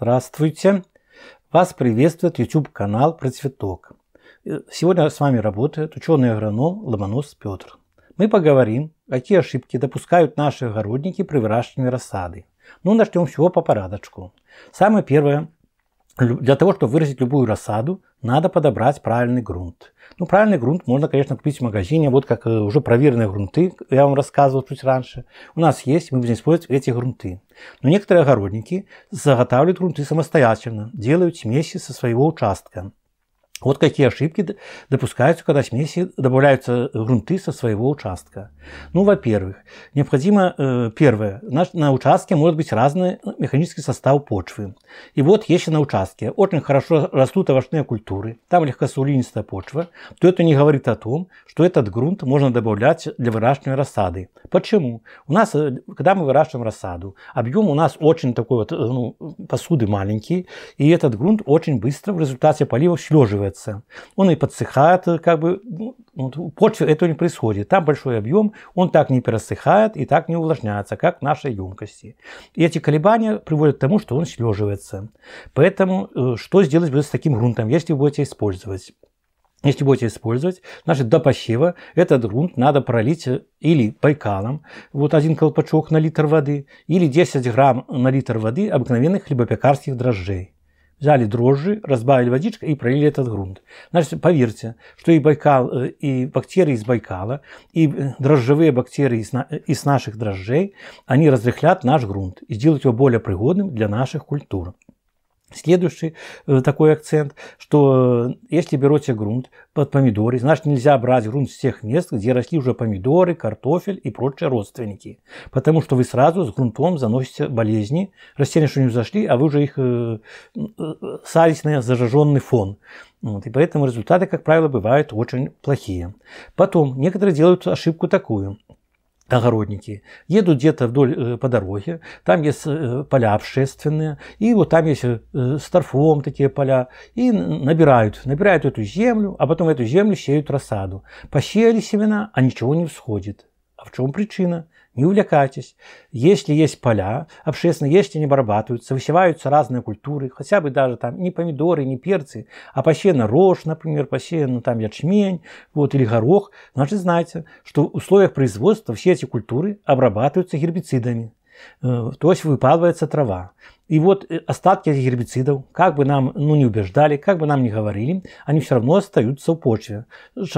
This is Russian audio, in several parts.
Здравствуйте! Вас приветствует YouTube-канал Процветок. Сегодня с вами работает ученый-агроном Ломонос Петр. Мы поговорим, какие ошибки допускают наши огородники при выращивании рассады. Ну, начнем всего по порядочку. Самое первое, для того, чтобы вырастить любую рассаду, надо подобрать правильный грунт. Ну, правильный грунт можно, конечно, купить в магазине, вот как э, уже проверенные грунты, я вам рассказывал чуть раньше. У нас есть, мы будем использовать эти грунты. Но некоторые огородники заготавливают грунты самостоятельно, делают смеси со своего участка. Вот какие ошибки допускаются, когда смеси добавляются грунты со своего участка. Ну, во-первых, необходимо, э, первое, на, на участке может быть разный механический состав почвы. И вот, если на участке очень хорошо растут овощные культуры, там легкосулинистая почва, то это не говорит о том, что этот грунт можно добавлять для выращивания рассады. Почему? У нас, э, когда мы выращиваем рассаду, объем у нас очень такой вот, э, ну, посуды маленький, и этот грунт очень быстро в результате полива слеживает складывается. Он и подсыхает, как бы, ну, почве этого не происходит. Там большой объем, он так не пересыхает и так не увлажняется, как в нашей емкости. И эти колебания приводят к тому, что он слеживается. Поэтому э, что сделать с таким грунтом, если вы будете использовать? Если будете использовать, значит, до посева этот грунт надо пролить э, или байкалом, вот один колпачок на литр воды, или 10 грамм на литр воды обыкновенных хлебопекарских дрожжей. Взяли дрожжи, разбавили водичкой и пролили этот грунт. Значит, поверьте, что и Байкал, э, и бактерии из Байкала, и э, дрожжевые бактерии из наших дрожжей, они разрыхлят наш грунт и сделают его более пригодным для наших культур. Следующий э, такой акцент, что э, если берете грунт под помидоры, значит нельзя брать грунт с тех мест, где росли уже помидоры, картофель и прочие родственники. Потому что вы сразу с грунтом заносите болезни. Растения что не взошли, а вы уже их э, садите на зажженный фон. Вот, и поэтому результаты, как правило, бывают очень плохие. Потом некоторые делают ошибку такую – огородники едут где-то вдоль э, по дороге, там есть э, поля общественные, и вот там есть э, с торфом такие поля, и набирают, набирают эту землю, а потом эту землю сеют рассаду. Посеяли семена, а ничего не всходит. А в чем причина? Не увлекайтесь. Если есть поля общественные, если они обрабатываются, высеваются разные культуры, хотя бы даже там не помидоры, не перцы, а посеяна рожь, например, посеян ну, там ячмень вот, или горох, значит знайте, что в условиях производства все эти культуры обрабатываются гербицидами. Э, то есть выпалывается трава. И вот э, остатки этих гербицидов, как бы нам ну, не убеждали, как бы нам не говорили, они все равно остаются в почве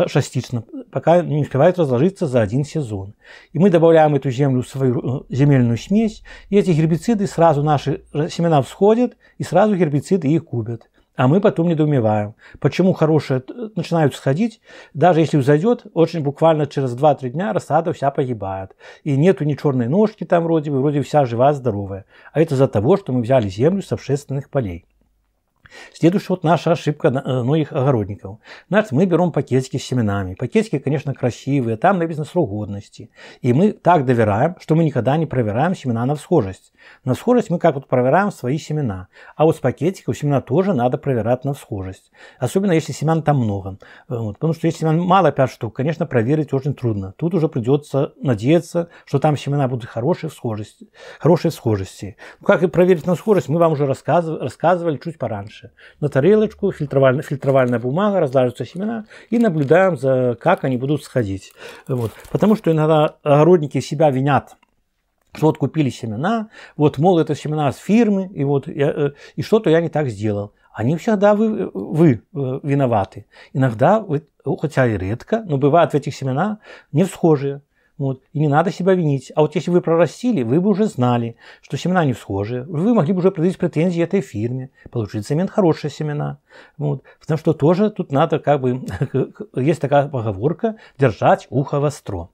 частично, пока не успевают разложиться за один сезон. И мы добавляем эту землю в свою э, земельную смесь, и эти гербициды сразу наши семена всходят, и сразу гербициды их губят. А мы потом недоумеваем, почему хорошие начинают сходить, даже если взойдет, очень буквально через 2-3 дня рассада вся погибает. И нету ни черной ножки там вроде бы, вроде вся жива, здоровая. А это из-за того, что мы взяли землю с общественных полей. Следующая вот наша ошибка э, многих огородников. Значит, мы берем пакетики с семенами. Пакетики, конечно, красивые, там написано срок годности. И мы так доверяем, что мы никогда не проверяем семена на всхожесть. На всхожесть мы как вот проверяем свои семена. А вот с пакетиков семена тоже надо проверять на всхожесть. Особенно если семян там много. Вот. Потому что если семян мало 5 штук, конечно, проверить очень трудно. Тут уже придется надеяться, что там семена будут хорошие всхожести. Хорошие всхожести. Ну, как и проверить на всхожесть, мы вам уже рассказывали, рассказывали чуть пораньше дальше. На тарелочку фильтровальная, фильтровальная бумага, разлаживаются семена и наблюдаем, за, как они будут сходить. Вот. Потому что иногда огородники себя винят что вот купили семена, вот, мол, это семена с фирмы, и вот, я, э, и что-то я не так сделал. Они всегда вы, вы э, виноваты. Иногда, хотя и редко, но бывают в этих семена не всхожие. Вот. И не надо себя винить. А вот если вы прорастили, вы бы уже знали, что семена не всхожие. Вы могли бы уже предъявить претензии этой фирме, получить взамен хорошие семена. Вот. Потому что тоже тут надо, как бы, есть такая поговорка, держать ухо востро.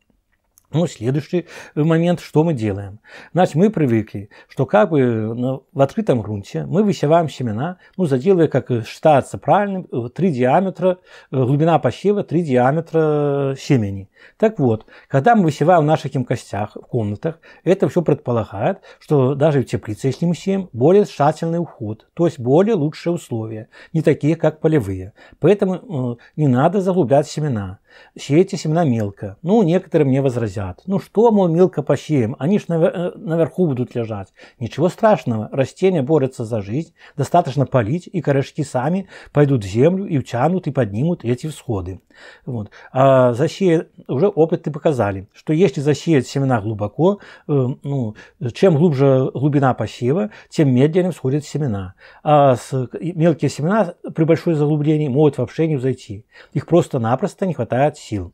Ну, следующий момент, что мы делаем? Значит, мы привыкли, что как бы ну, в открытом грунте мы высеваем семена, ну, заделывая, как считается правильным, три диаметра, глубина посева, три диаметра семени. Так вот, когда мы высеваем в наших емкостях, в комнатах, это все предполагает, что даже в теплице, если мы сеем, более тщательный уход, то есть более лучшие условия, не такие, как полевые. Поэтому э, не надо заглублять семена сеете семена мелко. Ну, некоторые мне возразят. Ну, что, мол, мелко посеем? Они ж э, наверху будут лежать. Ничего страшного. Растения борются за жизнь. Достаточно полить, и корешки сами пойдут в землю и утянут, и поднимут эти всходы. Вот. А засея... Уже опыты показали, что если засеять семена глубоко, э, ну, чем глубже глубина посева, тем медленнее всходят семена. А с... мелкие семена при большой заглублении могут вообще не взойти. Их просто-напросто не хватает сил.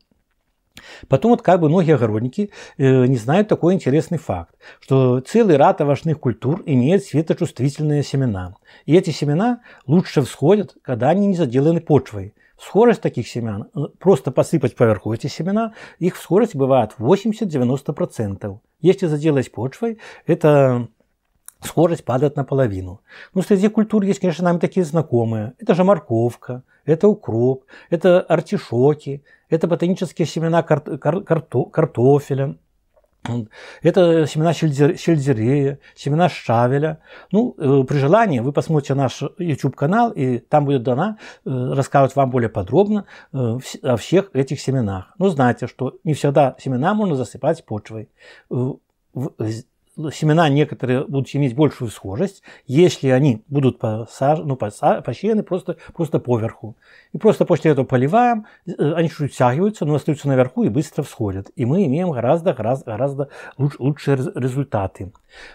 Потом вот как бы многие огородники э, не знают такой интересный факт, что целый ряд овощных культур имеет светочувствительные семена. И эти семена лучше всходят, когда они не заделаны почвой. Скорость таких семян, э, просто посыпать поверху эти семена, их скорость бывает 80-90%. Если заделать почвой, это скорость падает наполовину. Но среди культур есть, конечно, нам такие знакомые. Это же морковка, это укроп, это артишоки, это ботанические семена кар- карто- картофеля, это семена сельдерея, семена шавеля. Ну, э, при желании вы посмотрите наш YouTube-канал, и там будет дана э, рассказывать вам более подробно э, о всех этих семенах. Но знайте, что не всегда семена можно засыпать почвой семена некоторые будут иметь большую схожесть, если они будут посаж... ну, посеяны просто, просто поверху. И просто после этого поливаем, э, они чуть-чуть втягиваются, но остаются наверху и быстро всходят. И мы имеем гораздо, гораздо, гораздо луч, лучшие результаты.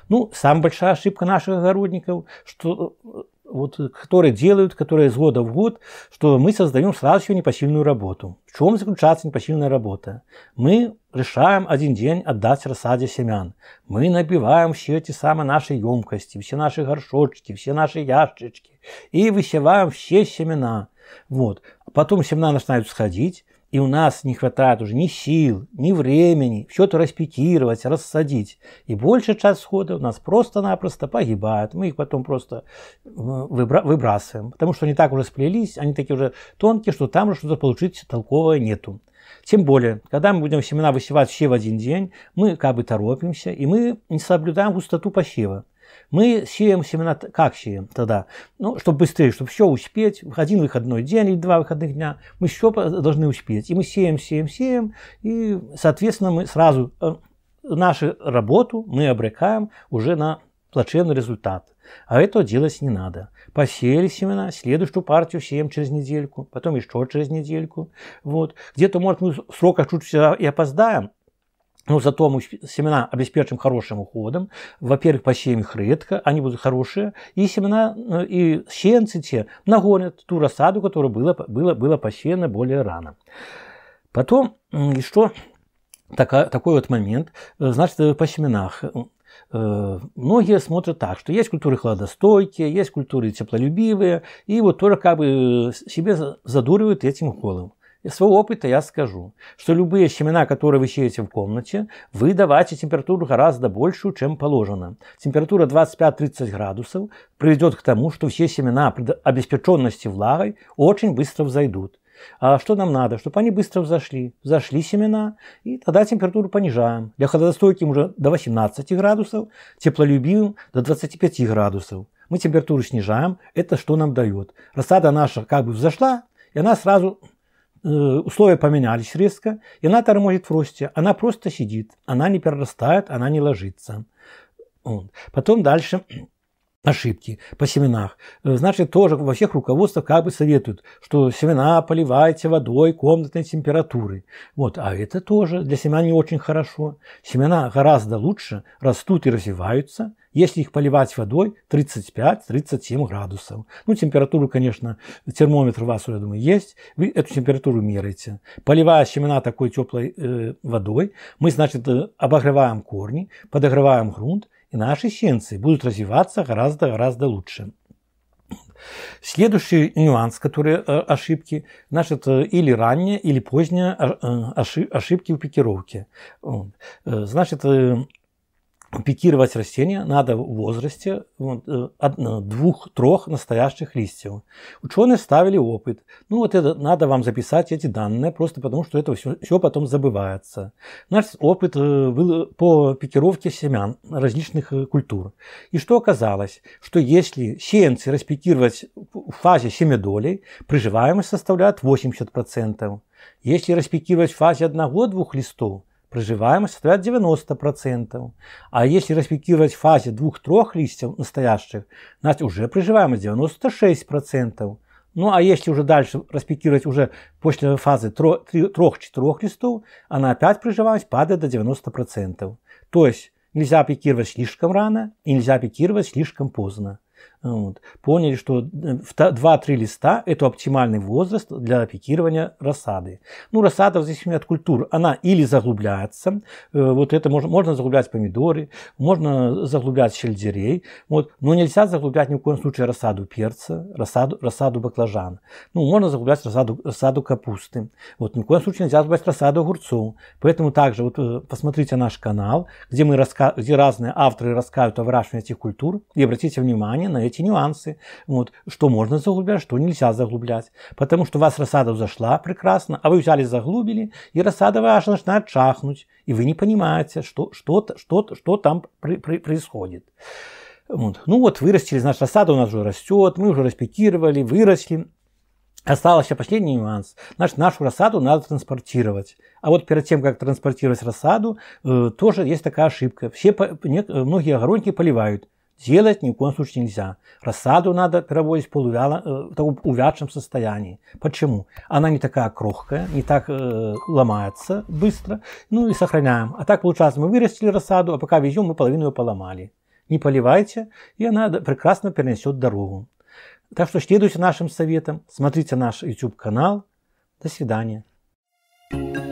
Ну, самая большая ошибка наших огородников, что э, вот, которые делают, которые из года в год, что мы создаем сразу всю непосильную работу. В чем заключается непосильная работа? Мы решаем один день отдать рассаде семян. Мы набиваем все эти самые наши емкости, все наши горшочки, все наши ящички и высеваем все семена. Вот. Потом семена начинают сходить, и у нас не хватает уже ни сил, ни времени все это распекировать, рассадить. И большая часть схода у нас просто-напросто погибает. Мы их потом просто э, выбрасываем, потому что они так уже сплелись, они такие уже тонкие, что там уже что-то получить толковое нету. Тем более, когда мы будем семена высевать все в один день, мы как бы торопимся, и мы не соблюдаем густоту посева. Мы сеем семена, как сеем тогда? Ну, чтобы быстрее, чтобы все успеть, один выходной день или два выходных дня, мы все должны успеть. И мы сеем, сеем, сеем, и, соответственно, мы сразу э, нашу работу мы обрекаем уже на плачевный результат. А этого делать не надо. Посеяли семена, следующую партию сеем через недельку, потом еще через недельку. Вот. Где-то, может, мы в сроках чуть и опоздаем, но зато мы семена обеспечим хорошим уходом. Во-первых, посеем их редко, они будут хорошие. И семена, э, и сеянцы те нагонят ту рассаду, которая была, была, была посеяна более рано. Потом, что такой, такой вот момент, э, значит, э, по семенах. Многие смотрят так, что есть культуры холодостойкие, есть культуры теплолюбивые, и вот тоже как бы себе задуривают этим уколом. Из своего опыта я скажу, что любые семена, которые вы сеете в комнате, вы давайте температуру гораздо большую, чем положено. Температура 25-30 градусов приведет к тому, что все семена при обеспеченности влагой очень быстро взойдут. А что нам надо? Чтобы они быстро взошли. Взошли семена, и тогда температуру понижаем. Для холодостойким уже до 18 градусов, теплолюбивым до 25 градусов. Мы температуру снижаем. Это что нам дает? Рассада наша как бы взошла, и она сразу условия поменялись резко, и она тормозит в росте. Она просто сидит, она не перерастает, она не ложится. Потом дальше ошибки по семенах. Э, значит, тоже во всех руководствах как бы советуют, что семена поливайте водой комнатной температуры. Вот, а это тоже для семян не очень хорошо. Семена гораздо лучше растут и развиваются, если их поливать водой 35-37 градусов. Ну, температуру, конечно, термометр у вас, я думаю, есть. Вы эту температуру меряете. Поливая семена такой теплой э, водой, мы, значит, э, обогреваем корни, подогреваем грунт, и наши сеянцы будут развиваться гораздо-гораздо лучше. Следующий нюанс, который э, ошибки, значит, э, или ранние, или поздние ошибки в пикировке. Значит, пикировать растения надо в возрасте вот, э, двух-трех настоящих листьев. Ученые ставили опыт. Ну вот это надо вам записать эти данные, просто потому что это все, все потом забывается. Наш опыт э, был по пикировке семян различных э, культур. И что оказалось? Что если сеянцы распикировать в фазе семидолей, приживаемость составляет 80%. Если распикировать в фазе одного-двух листов, проживаемость составляет 90%. А если распекировать в фазе двух-трех листьев настоящих, значит уже проживаемость 96%. Ну а если уже дальше распекировать уже после фазы трех-четырех листов, она опять приживаемость падает до 90%. То есть нельзя пикировать слишком рано и нельзя пикировать слишком поздно. Вот. Поняли, что 2-3 э, листа – это оптимальный возраст для пикирования рассады. Ну, рассада, в зависимости от культур, она или заглубляется, э, вот это можно, можно заглублять помидоры, можно заглублять сельдерей, вот, но нельзя заглублять ни в коем случае рассаду перца, рассаду, рассаду баклажан. Ну, можно заглублять рассаду, рассаду капусты. Вот, ни в коем случае нельзя заглублять рассаду огурцов. Поэтому также вот, э, посмотрите наш канал, где, мы раска... где разные авторы рассказывают о выращивании этих культур, и обратите внимание на эти нюансы, вот, что можно заглублять, что нельзя заглублять. Потому что у вас рассада зашла прекрасно, а вы взяли, заглубили, и рассада ваша начинает чахнуть, и вы не понимаете, что, что, что, что там при, при, происходит. Вот. Ну вот, вырастили, значит, рассада у нас уже растет, мы уже распекировали, выросли. Остался последний нюанс. Значит, нашу рассаду надо транспортировать. А вот перед тем, как транспортировать рассаду, э, тоже есть такая ошибка. Все, не, многие огородники поливают делать ни в коем случае нельзя. Рассаду надо переводить в, полувяло, э, в таком увядшем состоянии. Почему? Она не такая крохкая, не так э, ломается быстро, ну и сохраняем. А так получается, мы вырастили рассаду, а пока везем, мы половину ее поломали. Не поливайте, и она прекрасно перенесет дорогу. Так что следуйте нашим советам, смотрите наш YouTube канал. До свидания. thank you